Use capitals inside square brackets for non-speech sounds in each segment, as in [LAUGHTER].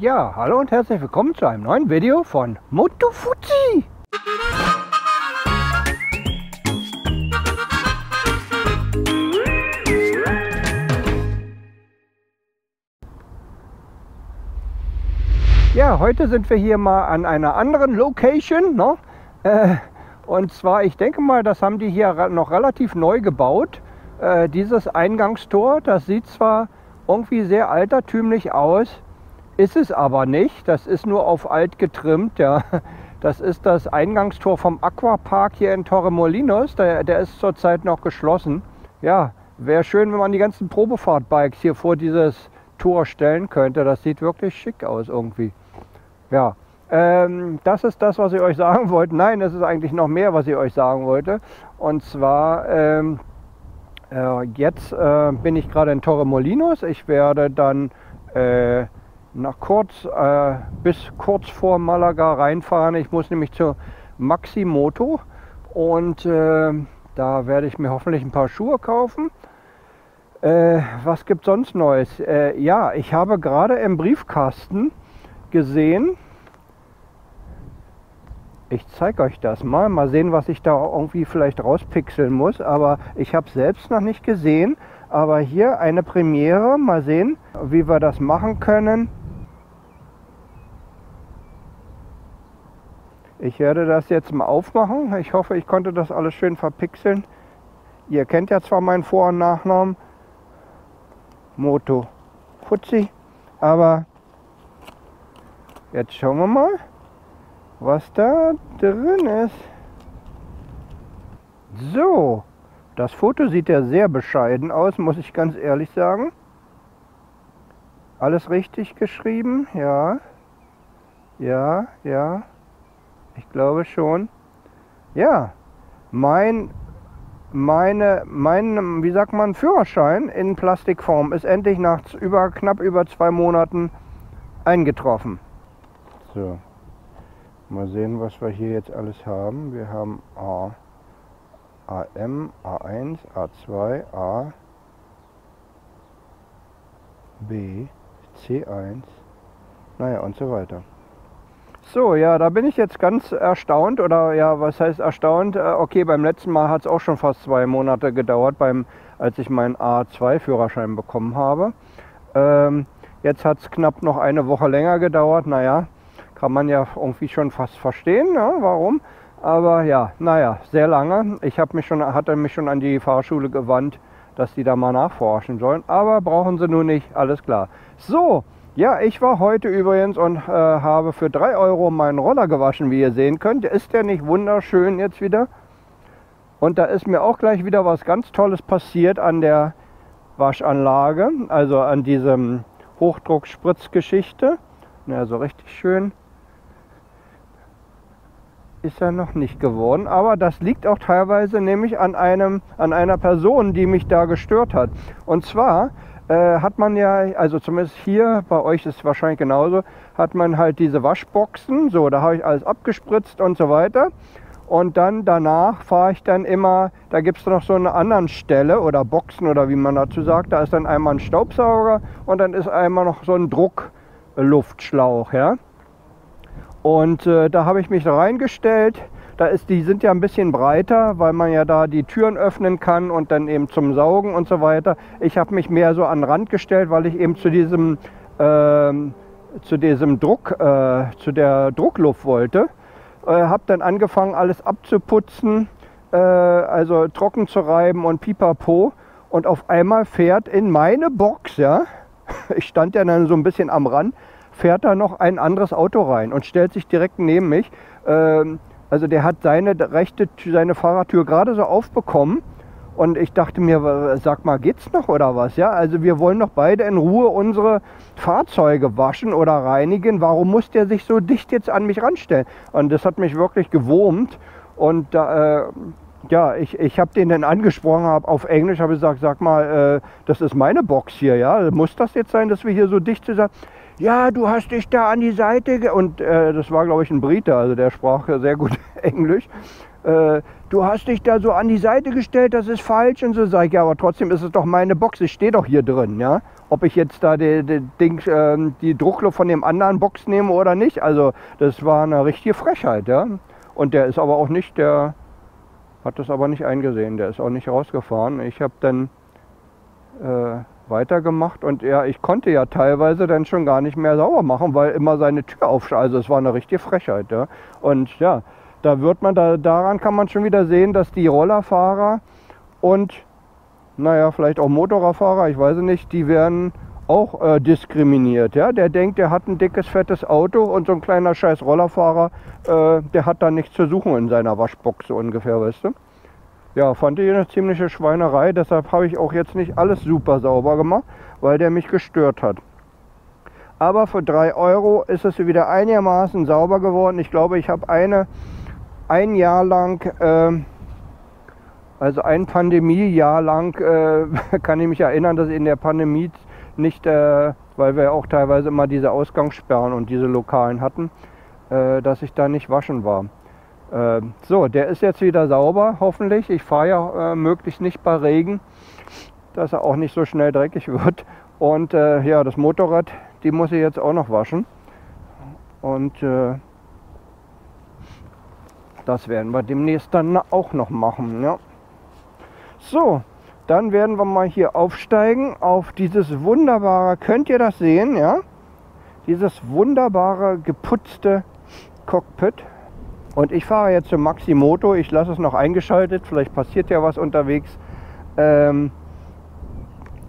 Ja, hallo und herzlich willkommen zu einem neuen Video von Moto Fuzzi. Ja, heute sind wir hier mal an einer anderen Location. Ne? Äh, und zwar, ich denke mal, das haben die hier noch relativ neu gebaut. Äh, dieses Eingangstor, das sieht zwar irgendwie sehr altertümlich aus, ist es aber nicht. Das ist nur auf alt getrimmt. Ja. Das ist das Eingangstor vom Aquapark hier in Torremolinos. Der, der ist zurzeit noch geschlossen. Ja, wäre schön, wenn man die ganzen Probefahrtbikes hier vor dieses Tor stellen könnte. Das sieht wirklich schick aus irgendwie. Ja, ähm, das ist das, was ich euch sagen [LAUGHS] wollte. Nein, es ist eigentlich noch mehr, was ich euch sagen wollte. Und zwar, ähm, äh, jetzt äh, bin ich gerade in Torremolinos. Ich werde dann äh, nach kurz, äh, bis kurz vor Malaga reinfahren. Ich muss nämlich zur Maximoto und äh, da werde ich mir hoffentlich ein paar Schuhe kaufen. Äh, was gibt sonst Neues? Äh, ja, ich habe gerade im Briefkasten gesehen, ich zeige euch das mal, mal sehen, was ich da irgendwie vielleicht rauspixeln muss, aber ich habe selbst noch nicht gesehen. Aber hier eine Premiere, mal sehen, wie wir das machen können. Ich werde das jetzt mal aufmachen. Ich hoffe, ich konnte das alles schön verpixeln. Ihr kennt ja zwar meinen Vor- und Nachnamen, Moto Fuzzi, aber jetzt schauen wir mal, was da drin ist. So, das Foto sieht ja sehr bescheiden aus, muss ich ganz ehrlich sagen. Alles richtig geschrieben, ja. Ja, ja. Ich glaube schon. Ja, mein, meine, mein, wie sagt man, Führerschein in Plastikform ist endlich nach über, knapp über zwei Monaten eingetroffen. So, mal sehen, was wir hier jetzt alles haben. Wir haben A, AM, A1, A2, A, B, C1, naja und so weiter. So, ja, da bin ich jetzt ganz erstaunt oder ja, was heißt erstaunt? Äh, okay, beim letzten Mal hat es auch schon fast zwei Monate gedauert, beim, als ich meinen A2-Führerschein bekommen habe. Ähm, jetzt hat es knapp noch eine Woche länger gedauert. Naja, kann man ja irgendwie schon fast verstehen, ja, warum. Aber ja, naja, sehr lange. Ich mich schon, hatte mich schon an die Fahrschule gewandt, dass die da mal nachforschen sollen. Aber brauchen sie nur nicht, alles klar. So, ja, ich war heute übrigens und äh, habe für 3 Euro meinen Roller gewaschen, wie ihr sehen könnt. Ist der nicht wunderschön jetzt wieder? Und da ist mir auch gleich wieder was ganz Tolles passiert an der Waschanlage, also an diesem Hochdruckspritzgeschichte. Ja, so richtig schön ist er noch nicht geworden, aber das liegt auch teilweise nämlich an einem an einer Person, die mich da gestört hat. Und zwar äh, hat man ja, also zumindest hier, bei euch ist es wahrscheinlich genauso, hat man halt diese Waschboxen, so, da habe ich alles abgespritzt und so weiter. Und dann danach fahre ich dann immer, da gibt es noch so eine anderen Stelle oder Boxen oder wie man dazu sagt, da ist dann einmal ein Staubsauger und dann ist einmal noch so ein Druckluftschlauch, ja. Und äh, da habe ich mich reingestellt da ist, die sind ja ein bisschen breiter, weil man ja da die Türen öffnen kann und dann eben zum Saugen und so weiter. Ich habe mich mehr so an den Rand gestellt, weil ich eben zu diesem, äh, zu diesem Druck, äh, zu der Druckluft wollte. Äh, habe dann angefangen, alles abzuputzen, äh, also trocken zu reiben und pipapo. Und auf einmal fährt in meine Box, ja, [LAUGHS] ich stand ja dann so ein bisschen am Rand, fährt da noch ein anderes Auto rein und stellt sich direkt neben mich. Ähm, also der hat seine rechte, seine Fahrradtür gerade so aufbekommen. Und ich dachte mir, sag mal, geht's noch oder was? Ja, also wir wollen doch beide in Ruhe unsere Fahrzeuge waschen oder reinigen. Warum muss der sich so dicht jetzt an mich ranstellen? Und das hat mich wirklich gewurmt. Und äh, ja, ich, ich habe den dann angesprochen, hab auf Englisch habe gesagt, sag mal, äh, das ist meine Box hier, ja. Muss das jetzt sein, dass wir hier so dicht sind? Ja, du hast dich da an die Seite und äh, das war glaube ich ein Brite, also der sprach sehr gut [LAUGHS] Englisch. Äh, du hast dich da so an die Seite gestellt, das ist falsch und so sage ich, ja, aber trotzdem ist es doch meine Box, ich stehe doch hier drin, ja. ob ich jetzt da die, die, Ding, äh, die Druckluft von dem anderen Box nehme oder nicht. Also das war eine richtige Frechheit, ja. Und der ist aber auch nicht, der hat das aber nicht eingesehen, der ist auch nicht rausgefahren. Ich habe dann äh, weitergemacht und ja, ich konnte ja teilweise dann schon gar nicht mehr sauber machen, weil immer seine Tür aufschaut. Also es war eine richtige Frechheit. Ja. Und ja, da wird man, da, daran kann man schon wieder sehen, dass die Rollerfahrer und naja, vielleicht auch Motorradfahrer, ich weiß nicht, die werden auch äh, diskriminiert. Ja? Der denkt, der hat ein dickes, fettes Auto und so ein kleiner scheiß Rollerfahrer, äh, der hat da nichts zu suchen in seiner Waschbox so ungefähr, weißt du. Ja, fand ich eine ziemliche Schweinerei, deshalb habe ich auch jetzt nicht alles super sauber gemacht, weil der mich gestört hat. Aber für 3 Euro ist es wieder einigermaßen sauber geworden. Ich glaube, ich habe eine ein Jahr lang, äh, also ein Pandemiejahr lang, äh, [LAUGHS] kann ich mich erinnern, dass in der Pandemie nicht, äh, weil wir auch teilweise immer diese Ausgangssperren und diese Lokalen hatten, äh, dass ich da nicht waschen war. Äh, so, der ist jetzt wieder sauber, hoffentlich. Ich fahre ja äh, möglichst nicht bei Regen, dass er auch nicht so schnell dreckig [LAUGHS] wird. Und ja, das Motorrad, die muss ich jetzt auch noch waschen. Und das werden wir demnächst dann auch noch machen. Ja. So, dann werden wir mal hier aufsteigen auf dieses wunderbare, könnt ihr das sehen, ja? Dieses wunderbare geputzte Cockpit. Und ich fahre jetzt zum Maximoto. Ich lasse es noch eingeschaltet. Vielleicht passiert ja was unterwegs. Ähm,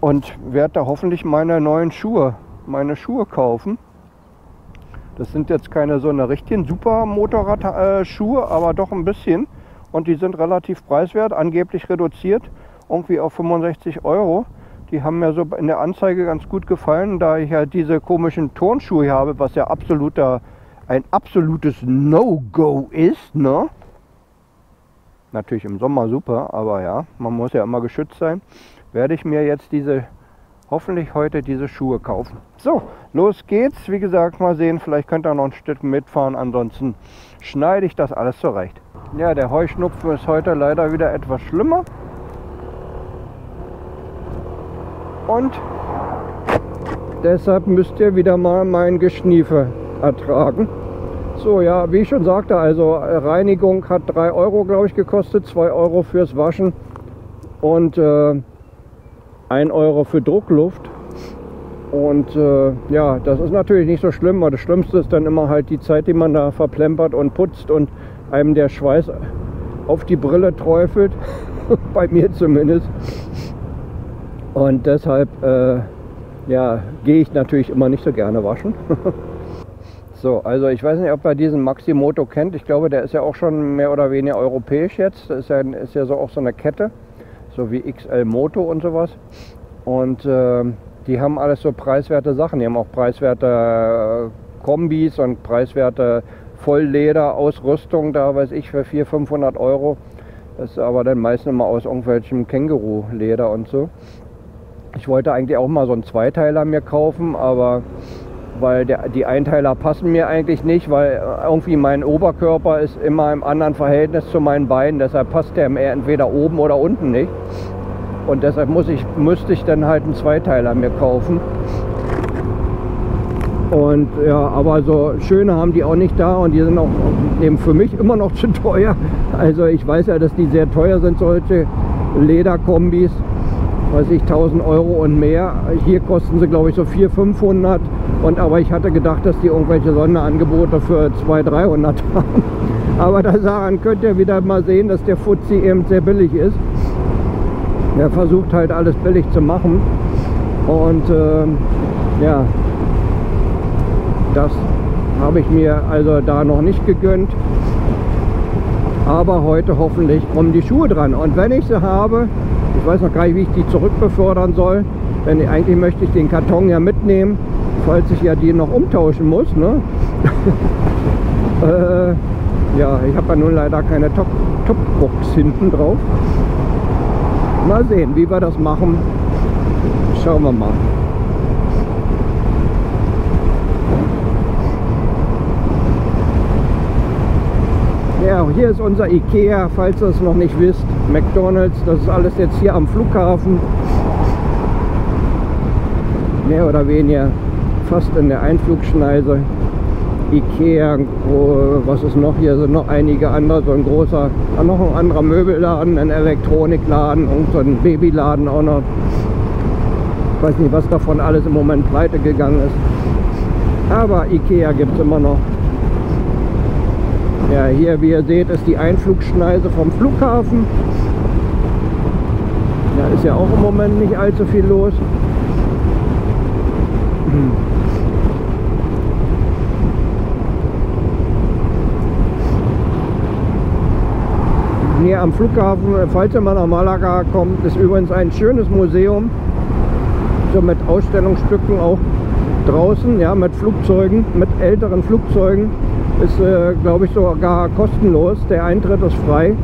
und werde da hoffentlich meine neuen Schuhe, meine Schuhe kaufen. Das sind jetzt keine so eine richtigen super Motorradschuhe, äh, aber doch ein bisschen. Und die sind relativ preiswert, angeblich reduziert, irgendwie auf 65 Euro. Die haben mir so in der Anzeige ganz gut gefallen, da ich ja diese komischen Turnschuhe habe, was ja absoluter, ein absolutes No-Go ist. Ne? Natürlich im Sommer super, aber ja, man muss ja immer geschützt sein. Werde ich mir jetzt diese hoffentlich heute diese Schuhe kaufen. So, los geht's. Wie gesagt, mal sehen, vielleicht könnt ihr noch ein Stück mitfahren. Ansonsten schneide ich das alles zurecht. Ja, der Heuschnupfen ist heute leider wieder etwas schlimmer. Und deshalb müsst ihr wieder mal mein Geschniefe ertragen. So, ja, wie ich schon sagte, also Reinigung hat 3 Euro, glaube ich, gekostet, 2 Euro fürs Waschen und äh, 1 Euro für Druckluft. Und äh, ja, das ist natürlich nicht so schlimm, aber das Schlimmste ist dann immer halt die Zeit, die man da verplempert und putzt und einem der Schweiß auf die Brille träufelt, [LAUGHS] bei mir zumindest. Und deshalb äh, ja, gehe ich natürlich immer nicht so gerne waschen. [LAUGHS] so, also ich weiß nicht, ob ihr diesen Maximoto kennt. Ich glaube, der ist ja auch schon mehr oder weniger europäisch jetzt. Das ist ja, ist ja so auch so eine Kette so wie XL Moto und sowas. Und äh, die haben alles so preiswerte Sachen. Die haben auch preiswerte äh, Kombis und preiswerte Vollleder-Ausrüstung, da weiß ich, für 400, 500 Euro. Das ist aber dann meistens immer aus irgendwelchem Känguru-Leder und so. Ich wollte eigentlich auch mal so einen Zweiteiler mir kaufen, aber weil der, die Einteiler passen mir eigentlich nicht, weil irgendwie mein Oberkörper ist immer im anderen Verhältnis zu meinen Beinen, deshalb passt der entweder oben oder unten nicht. Und deshalb muss ich, müsste ich dann halt einen Zweiteiler mir kaufen. Und ja, aber so schöne haben die auch nicht da und die sind auch eben für mich immer noch zu teuer. Also ich weiß ja, dass die sehr teuer sind, solche Lederkombis weiß ich, 1000 Euro und mehr. Hier kosten sie, glaube ich, so 400, 500. Und, aber ich hatte gedacht, dass die irgendwelche Sonderangebote für 200, 300 [LAUGHS] haben. Aber daran könnt ihr wieder mal sehen, dass der Fuzzi eben sehr billig ist. Er versucht halt alles billig zu machen. Und äh, ja, das habe ich mir also da noch nicht gegönnt. Aber heute hoffentlich kommen die Schuhe dran. Und wenn ich sie habe, ich weiß noch gar nicht, wie ich die zurückbefördern soll. Denn eigentlich möchte ich den Karton ja mitnehmen, falls ich ja die noch umtauschen muss. Ne? [LAUGHS] äh, ja, ich habe ja nun leider keine Topbox hinten drauf. Mal sehen, wie wir das machen. Schauen wir mal. Ja, hier ist unser Ikea, falls ihr es noch nicht wisst. McDonalds, das ist alles jetzt hier am Flughafen. mehr oder weniger fast in der Einflugschneise. Ikea, was ist noch hier, sind noch einige andere, so ein großer, noch ein anderer Möbelladen, ein Elektronikladen und so ein Babyladen auch noch. Ich weiß nicht, was davon alles im Moment pleite gegangen ist. Aber Ikea gibt es immer noch. Ja, hier, wie ihr seht, ist die Einflugschneise vom Flughafen. Da ist ja auch im Moment nicht allzu viel los. Hier am Flughafen, falls ihr mal nach Malaga kommt, ist übrigens ein schönes Museum. So mit Ausstellungsstücken auch draußen, ja, mit Flugzeugen, mit älteren Flugzeugen. Ist, äh, glaube ich, sogar kostenlos. Der Eintritt ist frei.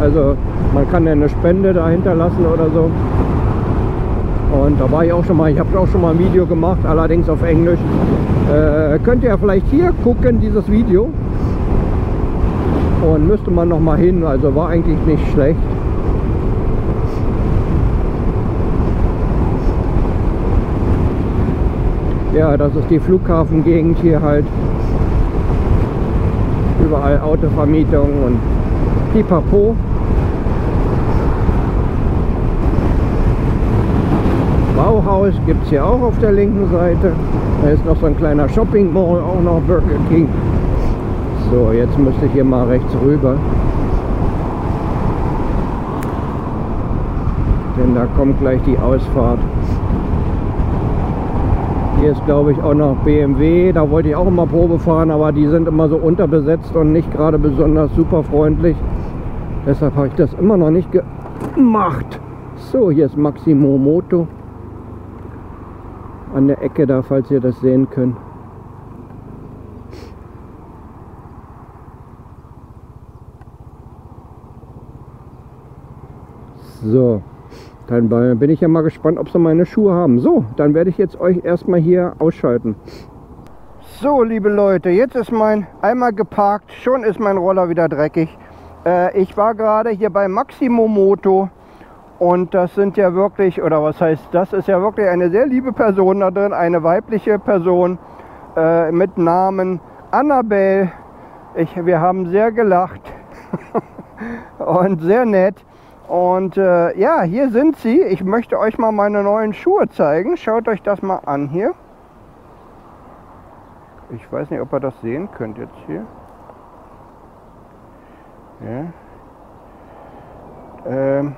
Also man kann ja eine Spende dahinter lassen oder so. Und da war ich auch schon mal, ich habe auch schon mal ein Video gemacht, allerdings auf Englisch. Äh, könnt ihr ja vielleicht hier gucken, dieses Video. Und müsste man noch mal hin, also war eigentlich nicht schlecht. Ja, das ist die Flughafengegend hier halt. Überall Autovermietung und Pipapo. Bauhaus gibt es hier auch auf der linken Seite. Da ist noch so ein kleiner Shopping Mall, auch noch Burger King. So, jetzt müsste ich hier mal rechts rüber. Denn da kommt gleich die Ausfahrt. Hier ist glaube ich auch noch BMW, da wollte ich auch immer Probe fahren, aber die sind immer so unterbesetzt und nicht gerade besonders super freundlich. Deshalb habe ich das immer noch nicht gemacht. So, hier ist Maximo Moto an der Ecke da, falls ihr das sehen könnt. So, dann bin ich ja mal gespannt, ob sie meine Schuhe haben. So, dann werde ich jetzt euch erstmal hier ausschalten. So, liebe Leute, jetzt ist mein Eimer geparkt. Schon ist mein Roller wieder dreckig. Äh, ich war gerade hier bei Maximo Moto und das sind ja wirklich, oder was heißt, das ist ja wirklich eine sehr liebe Person da drin, eine weibliche Person äh, mit Namen Annabelle. Ich, wir haben sehr gelacht [LAUGHS] und sehr nett. Und äh, ja, hier sind sie. Ich möchte euch mal meine neuen Schuhe zeigen. Schaut euch das mal an hier. Ich weiß nicht, ob ihr das sehen könnt jetzt hier. Ja. Ähm.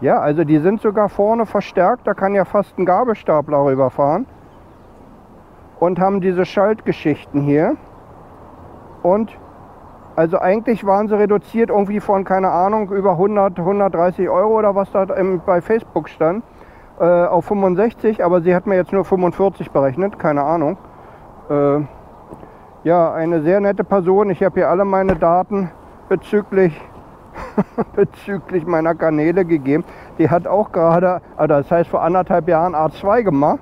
Ja, also die sind sogar vorne verstärkt, da kann ja fast ein Gabelstapler rüberfahren. Und haben diese Schaltgeschichten hier. Und also eigentlich waren sie reduziert irgendwie von, keine Ahnung, über 100, 130 Euro oder was da bei Facebook stand, äh, auf 65, aber sie hat mir jetzt nur 45 berechnet, keine Ahnung. Äh, ja, eine sehr nette Person. Ich habe hier alle meine Daten bezüglich [LAUGHS] bezüglich meiner Kanäle gegeben. Die hat auch gerade, also das heißt vor anderthalb Jahren A2 gemacht,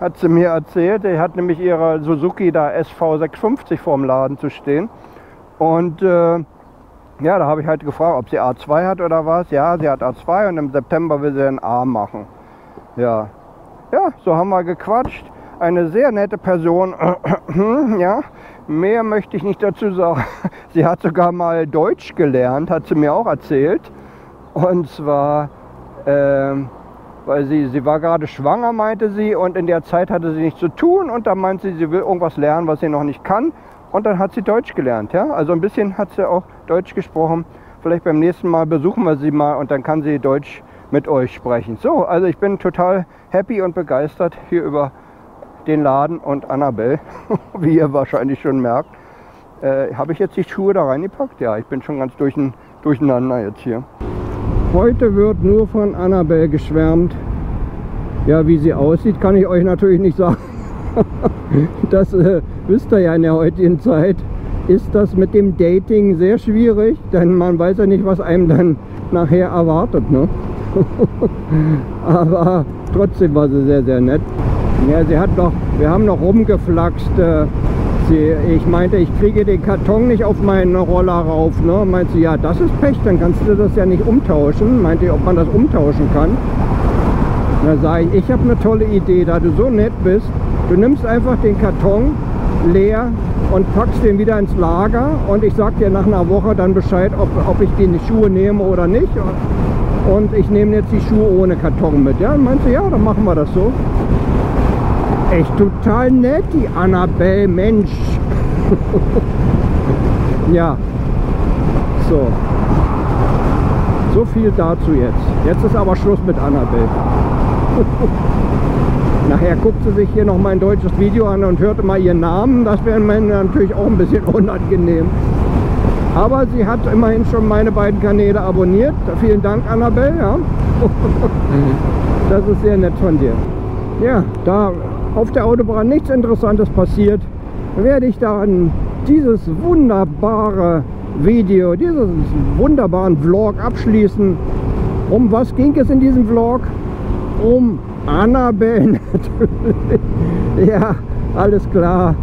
hat sie mir erzählt. Die hat nämlich ihre Suzuki da SV650 vorm Laden zu stehen. Und äh, ja, da habe ich halt gefragt, ob sie A2 hat oder was. Ja, sie hat A2 und im September will sie ein A machen. Ja, ja, so haben wir gequatscht. Eine sehr nette Person. [CLEARS THROAT] ja, Mehr möchte ich nicht dazu sagen. [LAUGHS] Sie hat sogar mal Deutsch gelernt, hat sie mir auch erzählt. Und zwar, äh, weil sie, sie war gerade schwanger, meinte sie, und in der Zeit hatte sie nichts zu tun. Und da meinte sie, sie will irgendwas lernen, was sie noch nicht kann. Und dann hat sie Deutsch gelernt. Ja? Also ein bisschen hat sie auch Deutsch gesprochen. Vielleicht beim nächsten Mal besuchen wir sie mal und dann kann sie Deutsch mit euch sprechen. So, also ich bin total happy und begeistert hier über den Laden und Annabelle, [LAUGHS] wie ihr wahrscheinlich schon merkt. Äh, Habe ich jetzt die Schuhe da reingepackt? Ja, ich bin schon ganz durchein, durcheinander jetzt hier. Heute wird nur von Annabelle geschwärmt. Ja, wie sie aussieht, kann ich euch natürlich nicht sagen. [LAUGHS] das äh, wisst ihr ja in der heutigen Zeit. Ist das mit dem Dating sehr schwierig, denn man weiß ja nicht, was einem dann nachher erwartet. Ne? [LAUGHS] Aber trotzdem war sie sehr, sehr nett. Ja, sie hat noch, wir haben noch rumgeflaxt. Äh, sie, ich meinte, ich kriege den Karton nicht auf meinen Roller rauf. Ne? Meint sie, ja, das ist Pech, dann kannst du das ja nicht umtauschen. Meinte ich, ob man das umtauschen kann. Da sage ich, ich habe eine tolle Idee, da du so nett bist. Du nimmst einfach den Karton leer und packst den wieder ins Lager und ich sag dir nach einer Woche dann Bescheid, ob, ob ich die Schuhe nehme oder nicht. Und ich nehme jetzt die Schuhe ohne Karton mit. Ja, und meinte, ja, dann machen wir das so. Echt total nett, die Annabelle, Mensch. [LAUGHS] ja, so. So viel dazu jetzt. Jetzt ist aber Schluss mit Annabelle. [LAUGHS] Nachher guckt sie sich hier noch mein deutsches Video an und hört immer ihren Namen. Das wäre mir natürlich auch ein bisschen [LAUGHS] unangenehm. Aber sie hat immerhin schon meine beiden Kanäle abonniert. Vielen Dank, Annabelle. Ja. Das ist sehr nett von dir. Ja, da auf der Autobahn nichts Interessantes passiert, werde ich dann dieses wunderbare Video, diesen wunderbaren Vlog abschließen. Um was ging es in diesem Vlog? Um Annabelle [LAUGHS] natürlich. Ja, alles klar,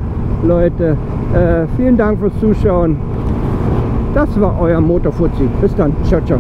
Leute. Äh, vielen Dank fürs Zuschauen. Das war euer Motorfuzzi. Bis dann. Ciao, ciao.